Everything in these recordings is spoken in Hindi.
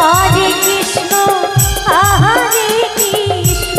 হরে কৃষ্ণ হরে কৃষ্ণ।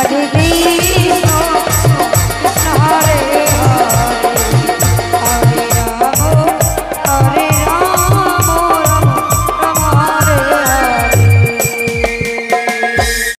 हार गई